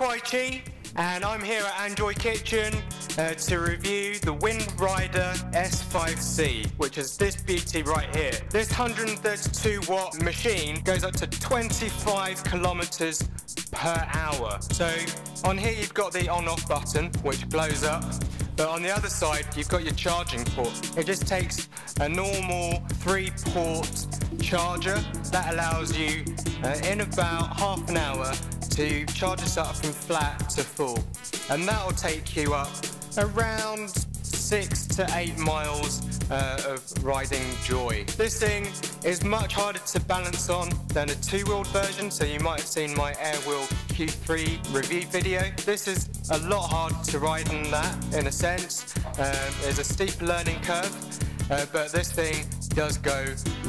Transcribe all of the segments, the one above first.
Kwai and I'm here at Android Kitchen uh, to review the Wind Rider S5C, which is this beauty right here. This 132 watt machine goes up to 25 kilometers per hour. So on here you've got the on off button, which blows up. But on the other side, you've got your charging port. It just takes a normal three port charger that allows you uh, in about half an hour to charge us up from flat to full. And that will take you up around six to eight miles uh, of riding joy. This thing is much harder to balance on than a two-wheeled version, so you might have seen my Airwheel Q3 review video. This is a lot harder to ride than that, in a sense. Um, there's a steep learning curve, uh, but this thing does go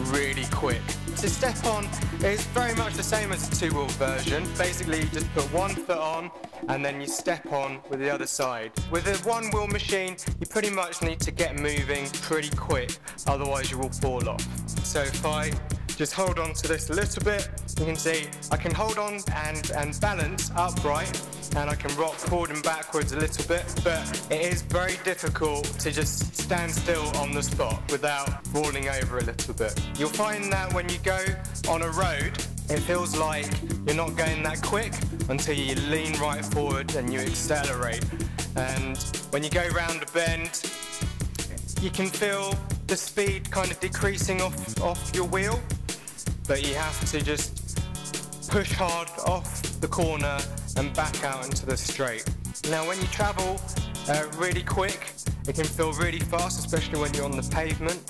really quick. To step on is very much the same as the two-wheel version. Basically, you just put one foot on and then you step on with the other side. With a one-wheel machine, you pretty much need to get moving pretty quick, otherwise you will fall off. So if I just hold on to this a little bit, you can see I can hold on and, and balance upright and I can rock forward and backwards a little bit, but it is very difficult to just stand still on the spot without falling over a little bit. You'll find that when you go on a road, it feels like you're not going that quick until you lean right forward and you accelerate. And when you go round a bend, you can feel the speed kind of decreasing off, off your wheel, but you have to just push hard off the corner and back out into the straight. Now when you travel uh, really quick, it can feel really fast, especially when you're on the pavement.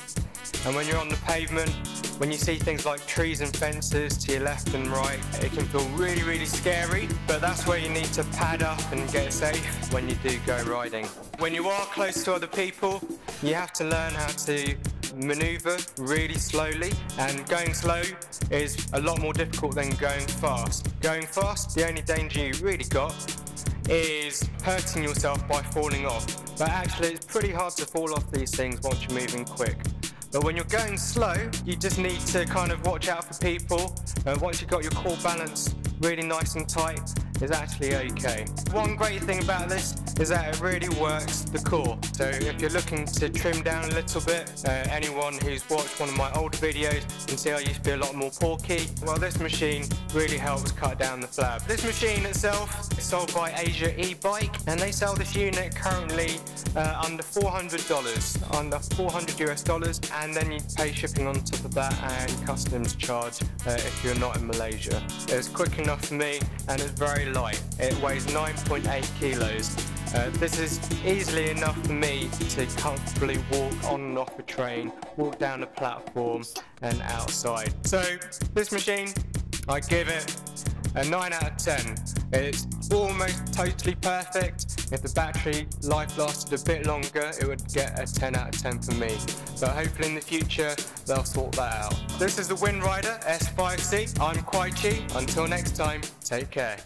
And when you're on the pavement, when you see things like trees and fences to your left and right, it can feel really, really scary, but that's where you need to pad up and get safe when you do go riding. When you are close to other people, you have to learn how to maneuver really slowly and going slow is a lot more difficult than going fast. Going fast, the only danger you really got is hurting yourself by falling off. But actually it's pretty hard to fall off these things once you're moving quick. But when you're going slow, you just need to kind of watch out for people. And once you've got your core balance really nice and tight, it's actually okay. One great thing about this is that it really works the core. So if you're looking to trim down a little bit, uh, anyone who's watched one of my old videos can see I used to be a lot more porky. Well, this machine really helps cut down the flab. This machine itself sold by Asia e-bike and they sell this unit currently uh, under $400, under 400 US dollars, and then you pay shipping on top of that and customs charge uh, if you're not in Malaysia. It's quick enough for me and it's very light. It weighs 9.8 kilos. Uh, this is easily enough for me to comfortably walk on and off a train, walk down a platform and outside. So this machine, I give it a 9 out of 10. It's almost totally perfect. If the battery life lasted a bit longer, it would get a 10 out of 10 for me. But hopefully in the future, they'll sort that out. This is the Wind Rider S5C. I'm Kwai Chi. Until next time, take care.